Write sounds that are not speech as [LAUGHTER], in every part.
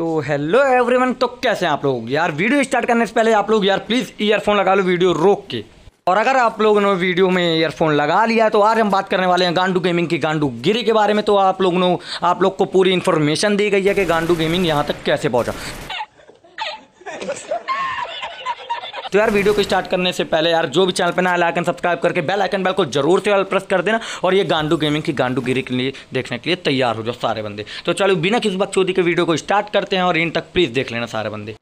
तो hello everyone तो कैसे हैं आप लोग? यार, वीडियो स्टार्ट करने से पहले आप लोग यार प्लीज़ ईयरफोन लगा लो वीडियो रोक के। और अगर आप लोगों ने वीडियो में ईयरफोन लगा लिया है तो आज हम बात करने वाले हैं गांडू गेमिंग की गांडू गिरी के बारे में। तो आप लोगों ने, आप लोग को पूरी इन्फॉर्मेशन दी गई है कि गांडू गेमिंग यहाँ तक कैसे पहुँचा। तो यार, वीडियो को स्टार्ट करने से पहले यार, जो भी चैनल पर ना लाइक एंड सब्सक्राइब करके बेल आइकन बेल को ज़रूर से प्रेस कर देना और ये गांडू गेमिंग की गांडू गिरी के लिए देखने के लिए तैयार हो जाओ सारे बंदे। तो चलो, बिना किसी बकचोदी के वीडियो को स्टार्ट करते हैं और इन तक प्लीज़ देख लेना सारे बंदे।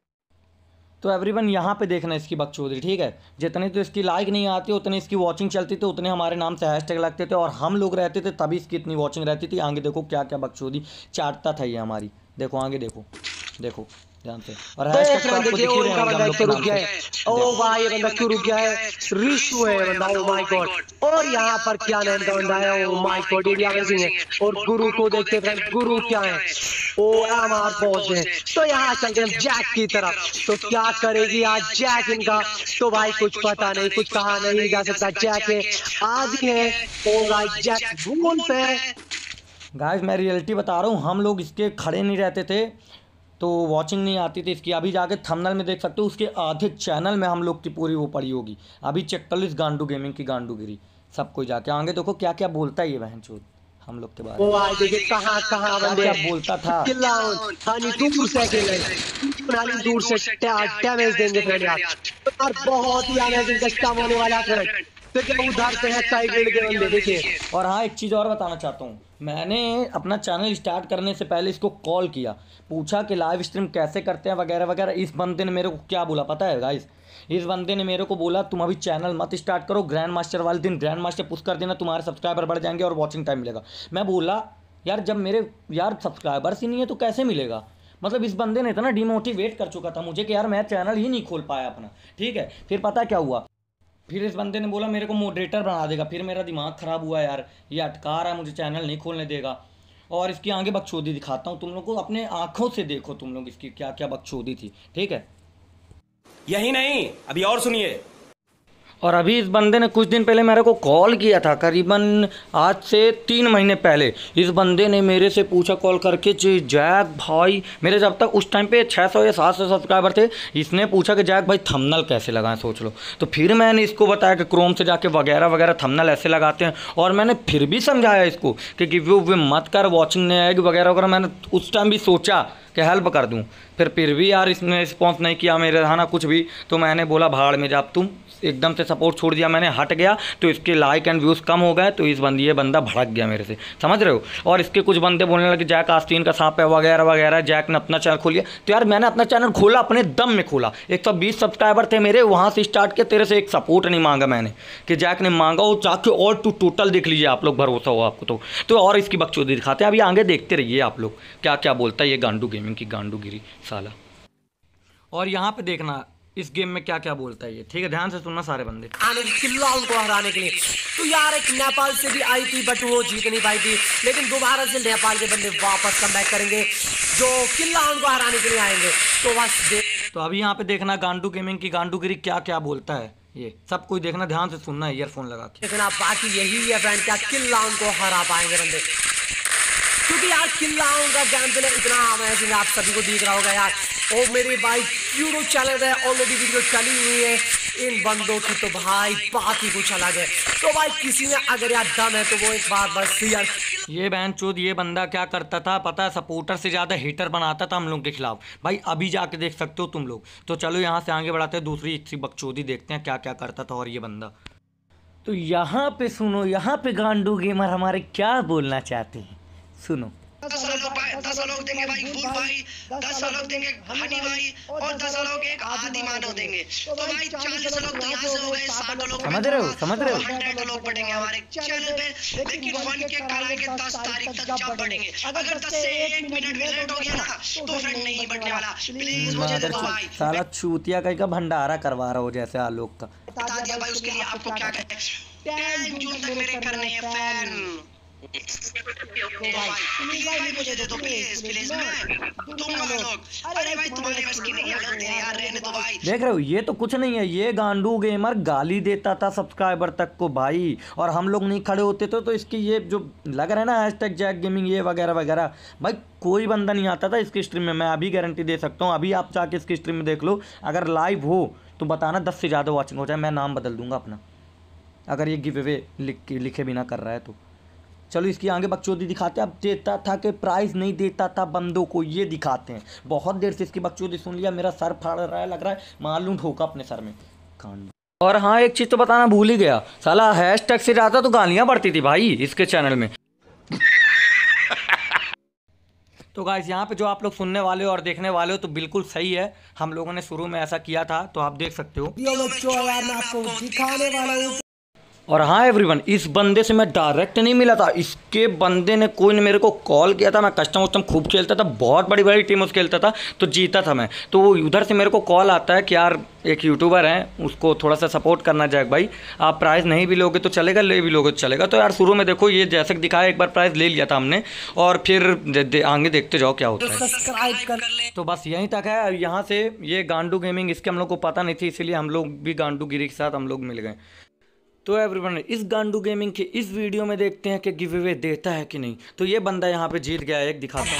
तो एवरीवन यहाँ पे देखना इसकी बकचोदी, ठीक है? जितने तो इसकी लाइक नहीं आती, उतनी इसकी वॉचिंग चलती थी उतने हमारे नाम से हैशटैग लगते थे और हम लोग रहते थे, तभी इसकी इतनी वॉचिंग रहती थी। आगे देखो क्या क्या बकचोदी चाटता था ये हमारी। देखो, आगे देखो देखो। ध्यान से और आपको दिख ही हम रुक गया है ओ भाई ये बंदा क्यों रुक गया है रिशु है बंदा ओ माय गॉड और यहाँ पर क्या नाम का बंदा है? ओ माय गॉड ये अमेजिंग है। और गुरु को देखते फ्रेंड गुरु क्या है? ओ हमार बॉस है तो यहाँ चलते हैं जैक की तरफ़। तो क्या करेगी आज जैक इनका? तो भाई कुछ पता नहीं कुछ कहा नहीं जा सकता। जैक है आदि है और आज जैक भूल पे। है गाइस मैं रियलिटी बता रहा हूँ हम लोग इसके खड़े नहीं रहते थे। तो वॉचिंग नहीं आती थी इसकी। अभी जाके थंबनेल में देख सकते हो उसके आधे चैनल में हम लोग की पूरी वो पड़ी होगी। अभी चेक कर लो इस गांडू गेमिंग की गांडू गिरी सब कोई जाके आगे देखो क्या क्या बोलता है ये बहन चोद हम लोग के बारे में। आज कहाँ कहाँ क्या बोलता था? दूर से दूर से डैमेज देंगे फ्रेंड यार यार बहुत ही अमेजिंग वाला से है? के बंदे देखिए। और हाँ एक चीज़ और बताना चाहता हूँ। मैंने अपना चैनल स्टार्ट करने से पहले इसको कॉल किया। पूछा कि लाइव स्ट्रीम कैसे करते हैं वगैरह वगैरह। इस बंदे ने मेरे को क्या बोला पता है गाइस इस बंदे ने मेरे को बोला तुम अभी चैनल मत स्टार्ट करो। ग्रैंड मास्टर वाले दिन ग्रैंड मास्टर पुश कर देना तुम्हारे सब्सक्राइबर बढ़ जाएँगे और वॉचिंग टाइम मिलेगा। मैं बोला यार जब मेरे यार सब्सक्राइबर्स ही नहीं है तो कैसे मिलेगा? मतलब इस बंदे ने इतना डिमोटिवेट कर चुका था मुझे कि यार मैं चैनल ही नहीं खोल पाया अपना। ठीक है? फिर पता क्या हुआ? फिर इस बंदे ने बोला, मेरे को मॉडरेटर बना देगा। फिर मेरा दिमाग ख़राब हुआ यार। ये अटकार है, मुझे चैनल नहीं खोलने देगा। और इसकी आगे बकचोदी दिखाता हूँ। तुम लोग को अपने आँखों से देखो तुम लोग इसकी क्या क्या बकचोदी थी। ठीक है? यही नहीं, अभी और सुनिए। और अभी इस बंदे ने कुछ दिन पहले मेरे को कॉल किया था, करीबन आज से तीन महीने पहले। इस बंदे ने मेरे से पूछा कॉल करके जी जैक भाई, मेरे जब तक उस टाइम पे 600 या 700 सब्सक्राइबर थे, इसने पूछा कि जैक भाई थंबनेल कैसे लगाएँ, सोच लो। तो फिर मैंने इसको बताया कि क्रोम से जाके वगैरह वगैरह थंबनेल ऐसे लगाते हैं। और मैंने फिर भी समझाया इसको कि गिव वे मत कर वॉचिंग नहीं आएगी वगैरह वगैरह। मैंने उस टाइम भी सोचा कि हेल्प कर दूँ। फिर फिर भी यार इसने रिस्पॉन्स नहीं किया मेरे था ना कुछ भी। तो मैंने बोला, भाड़ में जब तुम एकदम से सपोर्ट छोड़ दिया, मैंने हट गया। तो इसके लाइक एंड व्यूज़ कम हो गए तो इस बंदी, ये बंदा भड़क गया मेरे से। समझ रहे हो? और इसके कुछ बंदे बोलने लगे, जैक आस्तीन का सांप है, वगैरह वगैरह। जैक ने अपना चैनल खोलिया तो यार मैंने अपना चैनल खोला, अपने दम में खोला। एक सौ बीस सब्सक्राइबर थे मेरे, वहाँ से स्टार्ट किया। तेरे से एक सपोर्ट नहीं मांगा मैंने। कि जैक ने मांगा वो जाके और टू टोटल देख लीजिए, आप लोग भरोसा हो आपको तो। तो और इसकी बकचोदी दिखाते हैं। अभी आगे देखते रहिए आप लोग क्या क्या बोलता है ये गांडू गेमिंग की गांडू गिरी साला। और यहाँ पे देखना इस गेम में क्या क्या बोलता है ये। ठीक है ध्यान से सुनना सारे बंदे। आने की किल्लाओं को हराने के लिए। तो यार एक नेपाल से भी आई थी बट वो जीत नहीं पाई थी। लेकिन दोबारा से नेपाल के बंदे वापस कम करेंगे जो किल्लाओं को हराने के लिए आएँगे। तो बस तो अभी यहाँ पे देखना गांडू गेमिंग की गांडू गिरी क्या क्या बोलता है। ये सब कोई देखना ध्यान से सुनना है ईयरफोन लगा के। देखना बाकी यही है फ्रेंड क्या किल्लाओं को हरा पाएँगे बंदे। क्योंकि यार का गेम प्ले इतना अमेजिंग आप सभी को देख रहा होगा यार। और मेरे भाई यूट्यूब चैनल है ऑलरेडी वीडियो चली हुई है। इन बंदों की तो भाई बात ही कुछ अलग है। तो भाई किसी में अगर यार दम है तो वो एक बार बस यार ये बहन चोद ये बंदा क्या करता था? पता है सपोर्टर से ज़्यादा हीटर बनाता था हम लोग के खिलाफ। भाई अभी जाके देख सकते हो तुम लोग। तो चलो यहाँ से आगे बढ़ाते हैं दूसरी इसी बकचोदी देखते हैं क्या क्या करता था और ये बंदा। तो यहाँ पे सुनो यहाँ पे गांडू गेमर हमारे क्या बोलना चाहते हैं? सुनो। दस लोग दस लोग देंगे भाई फुल भाई दस लोग देंगे हनी भाई और दस लोग एक आदि मानव देंगे। तो भाई चालीस लोग तो यहाँ से हो गए साठ लोग समझ रहे हो समझ रहे हो? हंड्रेड लोग बढ़ेंगे हमारे चैनल पे। लेकिन वन के कराएँगे दस तारीख तक जब बढ़ेंगे अगर दस से एक मिनट भी लेट हो गया ना तो फ्रेंड नहीं बढ़ने वाला। प्लीज़ मुझे दे दो भाई। चूतिया कहीं का भंडारा करवा रहा हो जैसे आलोक का। बता दिया भाई उसके लिए आपको क्या कहें? टेन जून तक मेरे करने हैं फ़ैन तो देख रहे हो, ये तो कुछ नहीं है, ये गांडू गेमर गाली देता था सब्सक्राइबर तक को भाई, और हम लोग नहीं खड़े होते थे तो इसकी ये जो लग रहा है ना हैश टैग जैक गेमिंग ये वगैरह वगैरह, भाई कोई बंदा नहीं आता था इसकी स्ट्रीम में, मैं अभी गारंटी दे सकता हूँ, अभी आप जाके इसकी स्ट्रीम में देख लो, अगर लाइव हो तो बताना दस से ज़्यादा वॉचिंग हो जाए, मैं नाम बदल दूँगा अपना। अगर ये गिव लिखे बिना कर रहा है तो। चलो इसकी आगे बकचोदी दिखाते हैं। अब देता था कि प्राइस नहीं देता था, बंदों को ये दिखाते हैं। बहुत देर से इसकी बकचोदी सुन लिया, मेरा सर फाड़ रहा है, लग रहा है लूँ ठोका अपने सर में। कांड। और हाँ एक चीज़ तो बताना भूल ही गया। साला हैश टैग से ज़्यादा तो गालियाँ बढ़ती थी भाई इसके चैनल में। [LAUGHS] तो गाइस यहाँ पे जो आप लोग सुनने वाले हो और देखने वाले हो तो बिल्कुल सही है। हम लोगों ने शुरू में ऐसा किया था तो आप देख सकते हूँ। और हाँ एवरीवन इस बंदे से मैं डायरेक्ट नहीं मिला था। इसके बंदे ने कोई ने मेरे को कॉल किया था। मैं कस्टम वस्टम खूब खेलता था बहुत बड़ी बड़ी टीम उस खेलता था तो जीता था मैं। तो वो उधर से मेरे को कॉल आता है कि यार एक यूट्यूबर है उसको थोड़ा सा सपोर्ट करना जैक भाई। आप प्राइज़ नहीं भी लोगे तो चलेगा ले भी लोगे तो चलेगा। तो यार शुरू में देखो ये जैसे दिखाया एक बार प्राइज़ ले लिया था हमने और फिर दे, दे, आगे देखते जाओ क्या होता है। सब्सक्राइब कर तो बस यहीं तक है यहाँ से ये गांडू गेमिंग इसके हम लोग को पता नहीं थी इसीलिए हम लोग भी गांडू गिरी के साथ हम लोग मिल गए। तो एवरीवन इस गांडू गेमिंग के इस वीडियो में देखते हैं कि गिव अवे देता है कि नहीं। तो ये बंदा यहाँ पे जीत गया एक दिखाता हूँ।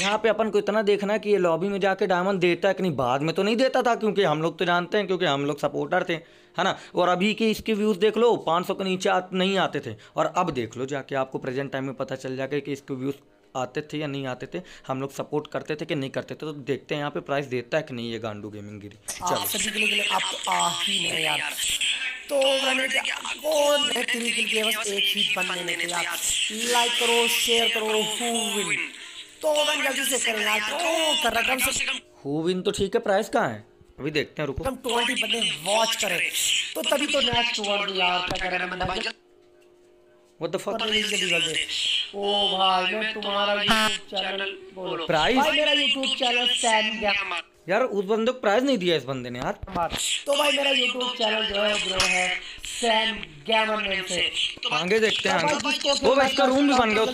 यहाँ पे अपन को इतना देखना है कि ये लॉबी में जाके डायमंड देता है कि नहीं। बाद में तो नहीं देता था क्योंकि हम लोग तो जानते हैं क्योंकि हम लोग सपोर्टर थे है ना? और अभी के इसके व्यूज़ देख लो 500 के नीचे नहीं आते थे। और अब देख लो जाके आपको प्रेजेंट टाइम में पता चल जाएगा कि इसके व्यूज़ आते थे या नहीं आते थे हम लोग सपोर्ट करते थे कि नहीं करते थे तो देखते हैं यहाँ पे प्राइस देता है कि नहीं ये गांडू गेमिंग गिरी। आप सभी के लिए लिए आपको आ ही नहीं यार। तो मैंने कौन है किल किल के बस एक ही बंदे ने किया। लाइक करो शेयर करो हु तो मैं जल्दी से करें यार तो कर रहा कम से कम। हु विन तो ठीक है प्राइस कहाँ है? अभी देखते हैं रुको। कम ट्वेंटी बंदे वॉच करें। तो तभी तो छोड़ दिया यार क्या कर करें मैं भाई व्हाट द फक ओ भाई मैं तुम्हारा यूट्यूब चैनल बोलो। प्राइस मेरा यूट्यूब चैनल सैम यार उस बंदे को प्राइज नहीं दिया इस बंदे ने यार। तो भाई मेरा यूट्यूब चैनल जो है ब्रो है सैम गैमर नेम से। आगे देखते हैं। आगे वो इसका रूम भी बन गया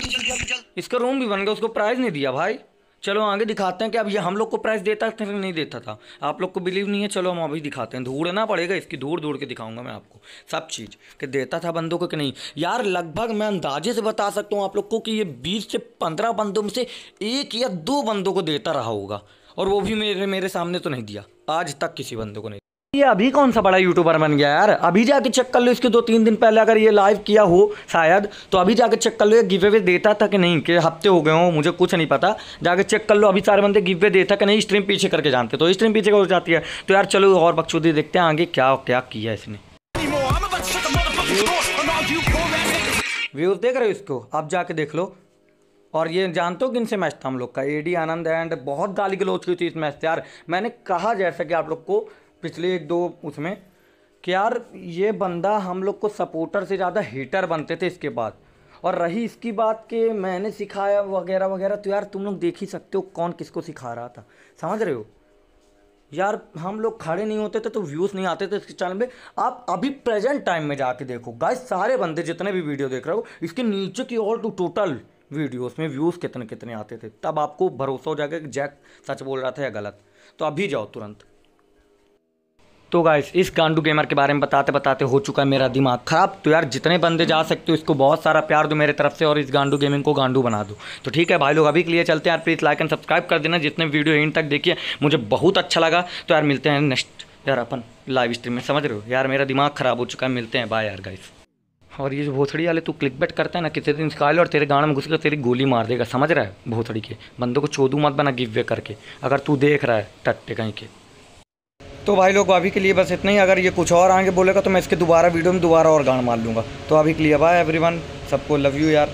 इसका रूम भी बन गया उसको प्राइज नहीं दिया भाई। चलो आगे दिखाते हैं कि अब ये हम लोग को प्राइस देता था नहीं देता था। आप लोग को बिलीव नहीं है, चलो हम अभी दिखाते हैं। ढूंढना पड़ेगा, इसकी दूर दूर के दिखाऊँगा मैं आपको। सब चीज़, कि देता था बंदों को कि नहीं। यार, लगभग मैं अंदाजे से बता सकता हूँ आप लोग को कि ये बीस से पंद्रह बंदों में से एक या दो बंदों को देता रहा होगा, और वो भी मेरे मेरे सामने तो नहीं दिया। आज तक किसी बंदों को नहीं ये अभी कौन सा बड़ा यूट्यूबर बन गया यार? अभी जाके चेक कर लो इसके दो तीन दिन पहले अगर ये लाइव किया हो शायद तो अभी जाके चेक कर लो ये गिव अवे देता था कि नहीं, कि हफ़्ते हो गए हो, मुझे कुछ नहीं पता। जाके चेक कर लो, अभी सारे बंदे गिव देता कि नहीं स्ट्रीम पीछे करके जानते तो स्ट्रीम पीछे हो जाती है। तो यार चलो और बकचोदी देखते हैं आगे क्या क्या किया इसने। व्यूज़ देख रहे हो इसको? आप जाके देख लो। और ये जानते हो किन से मैच था हम लोग का? एडी आनंद एंड बहुत गाली गलोच की थी इस मैच से यार। मैंने कहा जैसा कि आप लोग को पिछले एक दो उसमें, कि यार ये बंदा हम लोग को सपोर्टर से ज़्यादा हीटर बनते थे इसके बाद। और रही इसकी बात कि मैंने सिखाया वगैरह वगैरह तो यार तुम लोग देख ही सकते हो कौन किसको सिखा रहा था। समझ रहे हो? यार हम लोग खड़े नहीं होते थे तो व्यूज़ नहीं आते थे इसके चैनल में आप अभी प्रेजेंट टाइम में जाके देखो। गाइस सारे बंदे जितने भी वीडियो देख रहे हो, इसके नीचे की ऑल टू टोटल वीडियोस में व्यूज़ कितने कितने आते थे। तब आपको भरोसा हो जाएगा कि जैक सच बोल रहा था या गलत। तो अभी जाओ तुरंत। तो गाइस इस गांडू गेमर के बारे में बताते बताते हो चुका है मेरा दिमाग खराब। तो यार, जितने बंदे जा सकते हो, इसको बहुत सारा प्यार दो मेरे तरफ़ से और इस गांडू गेमिंग को गांडू बना दो। तो ठीक है, भाई लोग, अभी के लिए चलते हैं यार प्लीज़ लाइक एंड सब्सक्राइब कर देना। जितने वीडियो इन तक देखिए, मुझे बहुत अच्छा लगा। तो यार, मिलते हैं नेक्स्ट यार, अपन लाइव स्ट्रीम में, समझ रहे हो? यार, मेरा दिमाग खराब हो चुका है, मिलते हैं बाय यार गाइस और ये जो भोसड़ी वाले तू क्लिक बेट करता है ना, किसी दिन निकाल और तेरे गाँव में घुस कर तेरी गोली मार देगा, समझ रहा है? भोसड़ी के। बंदों को चोदू मत बना गिव वे करके। अगर तू देख रहा है, टट्टे कहीं के। तो भाई लोग, अभी के लिए बस इतना ही। अगर ये कुछ और आगे बोलेगा तो मैं इसके दोबारा वीडियो में दोबारा और गान मार लूँगा तो अभी के लिए बाय एवरीवन सबको लव यू यार।